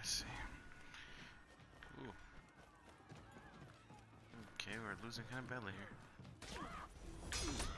I see. Ooh. Okay, we're losing kind of badly here.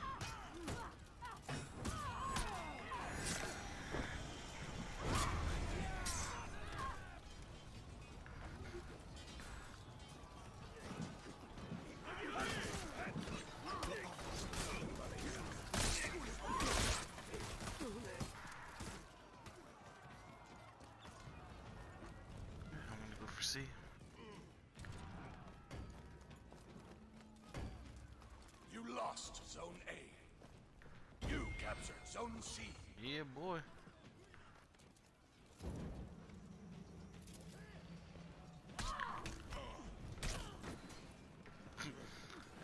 Lost Zone A. You captured Zone C. Yeah, boy.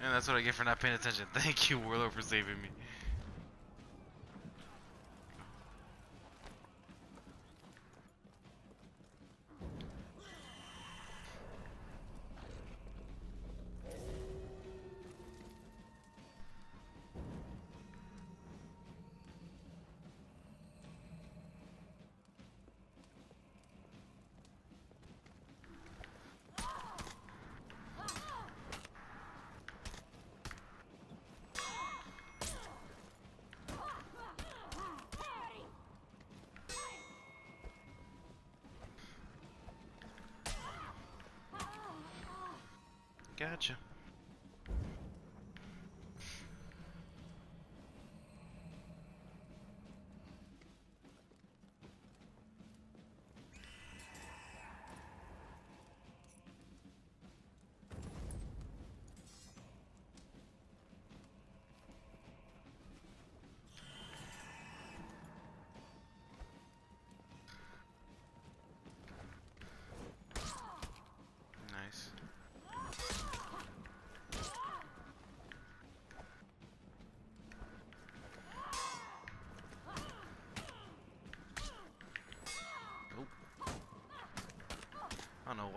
and that's what I get for not paying attention. Thank you, Warlord, for saving me. Gotcha.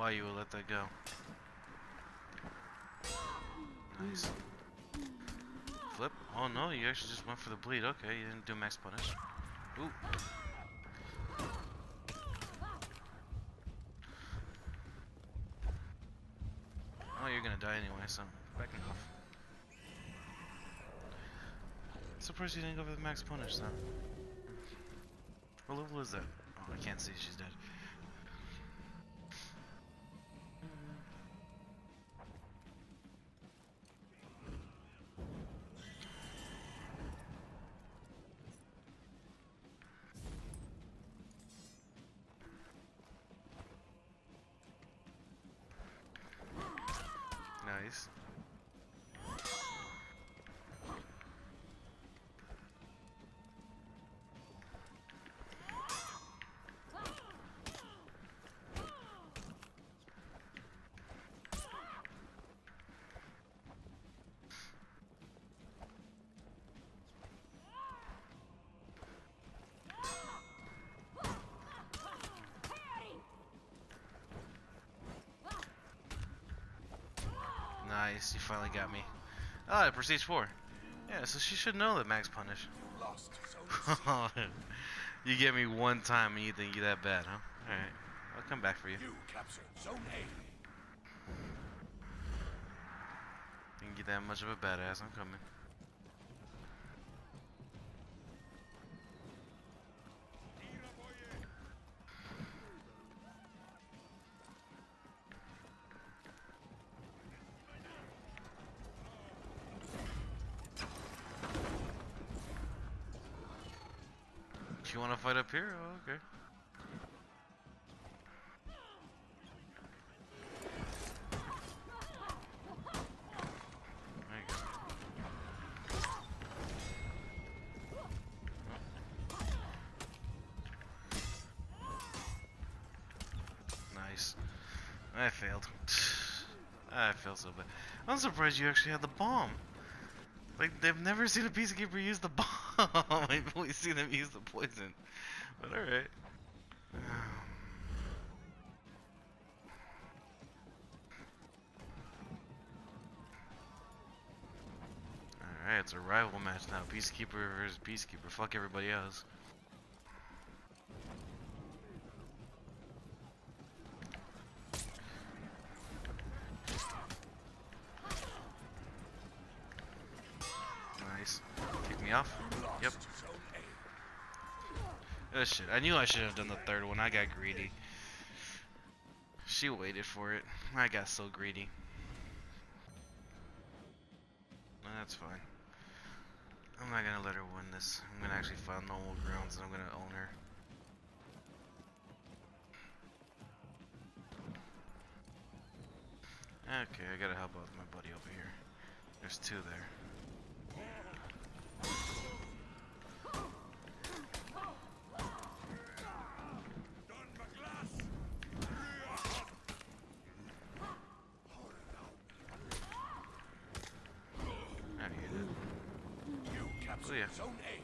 Why you would let that go. Nice. Flip. Oh no, you actually just went for the bleed. Okay, you didn't do max punish. Ooh. Oh, you're gonna die anyway, so back off. Surprised you didn't go for the max punish then. What level is that? Oh, I can't see. She's dead. Nice. Nice, you finally got me. Ah, prestige 4. Yeah, so she should know that max punish. Lost you get me one time and you think you're that bad, huh? Alright, I'll come back for you. You captured Zone A. You can get that much of a badass, I'm coming. Fight up here? Oh, okay. I failed. I feel so bad. I'm surprised you actually had the bomb. Like, they've never seen a Peacekeeper use the bomb. I've only seen them use the poison. But alright. Alright, it's a rival match now. Peacekeeper versus Peacekeeper. Fuck everybody else. me off. You lost Yep. Zone A. Oh shit. I knew I should have done the third one. I got greedy. She waited for it. I got so greedy. That's fine. I'm not gonna let her win this. I'm gonna actually find normal grounds and I'm gonna own her. Okay, I gotta help out my buddy over here. There's two there. I need it. You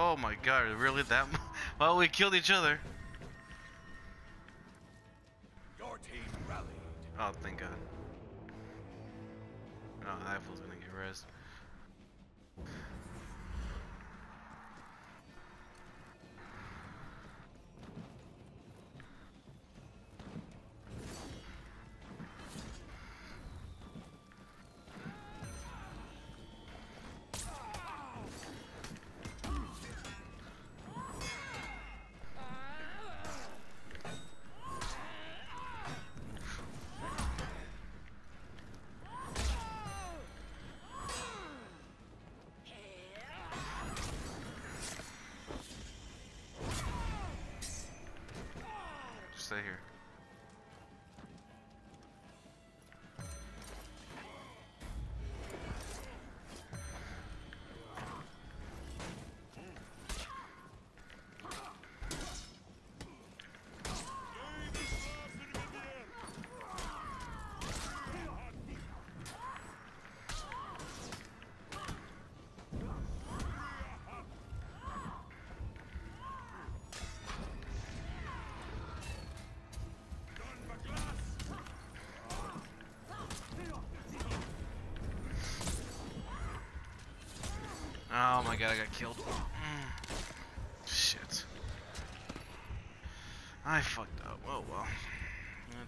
Oh my god, really that Well, we killed each other. Your team rallied. Oh, thank god. Oh, that fool's gonna get res. Stay here. Oh my god, I got killed. Mm. Shit. I fucked up. Oh well.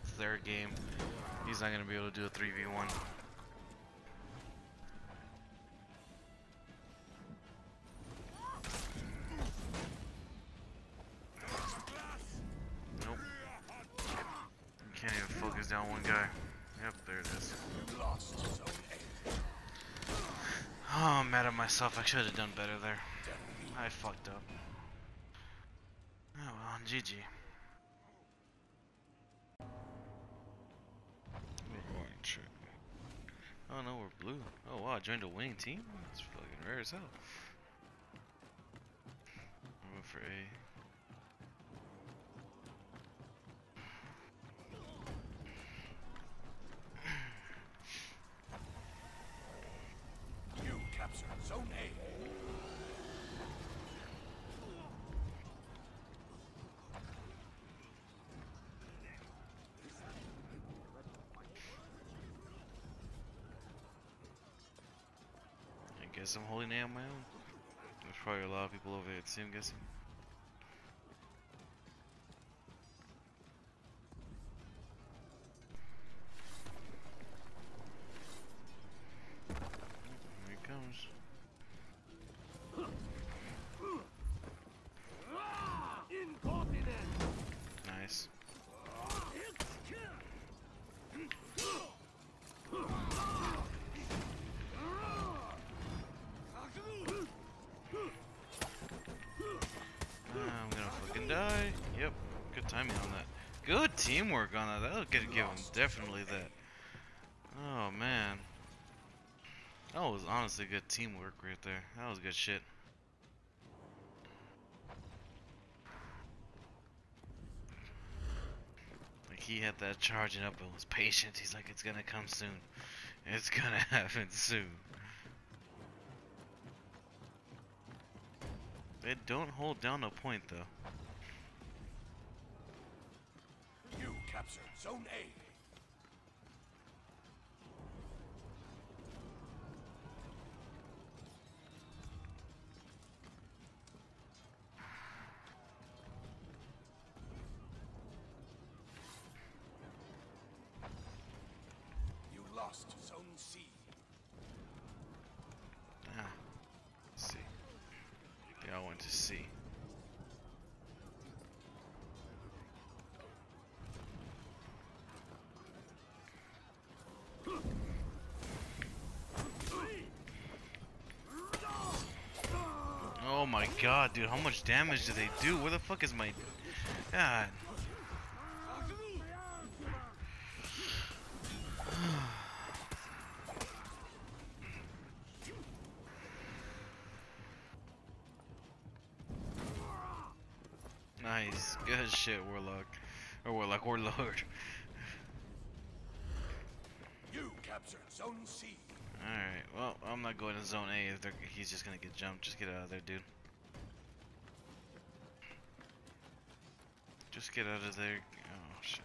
It's their game. He's not gonna be able to do a 3v1. Nope. Can't even focus down one guy. Yep, there it is. You lost Zone A. Oh, I'm mad at myself. I should have done better there. I fucked up. Oh well, GG. Oh no, we're blue. Oh wow, I joined a winning team? That's fucking rare as hell. I went for A. You captured Zone A. I guess I'm holding A on my own. There's probably a lot of people over there too, I'm guessing. Die. Yep. Good timing on that. Good teamwork on that. That'll get give him definitely that. Oh man. That was honestly good teamwork right there. That was good shit. Like he had that charging up and was patient. He's like, it's gonna come soon. It's gonna happen soon. They don't hold down a point though. Captured Zone A. You lost Zone C. Ah, see. They all went to C. my god, dude, how much damage do they do? Where the fuck is my... God. Nice. Good shit, Warlock. Or Warlock, Warlord. You captured Zone C. Alright, well, I'm not going to zone A if they're, he's just gonna get jumped. Just get out of there, dude. Get out of there. Oh, shit.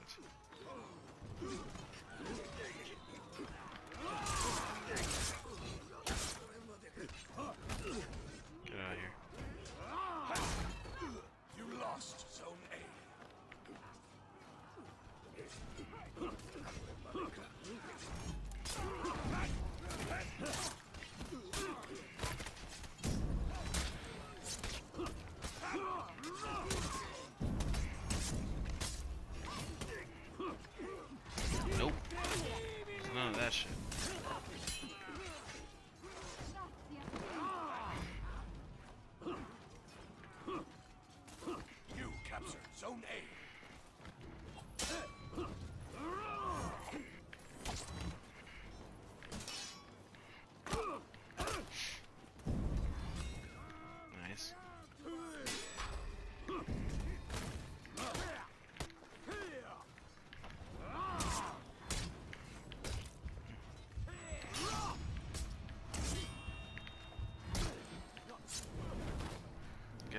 That shit.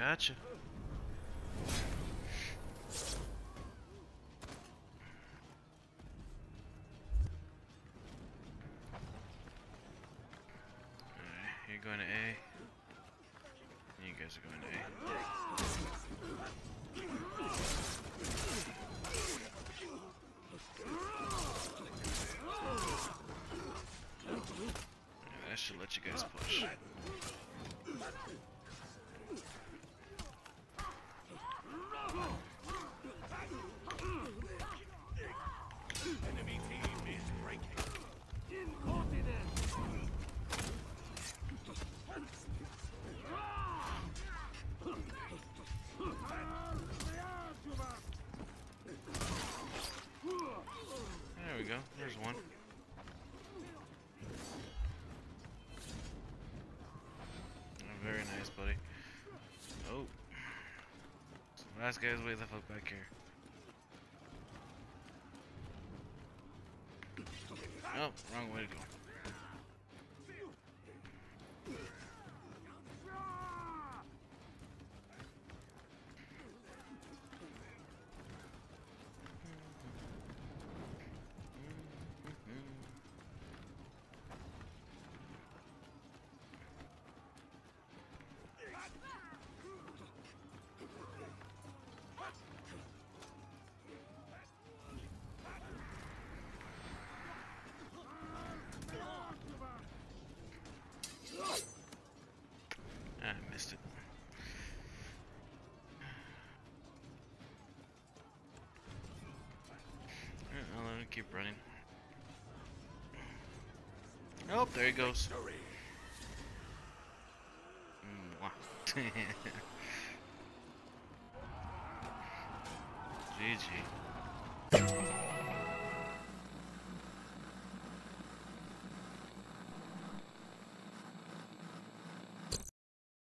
Gotcha. Go. There's one. Oh, very nice, buddy. Oh. So last guy's way the fuck back here. Oh, wrong way to go. Keep running. Oh, there he goes. Mwah. Mm, GG.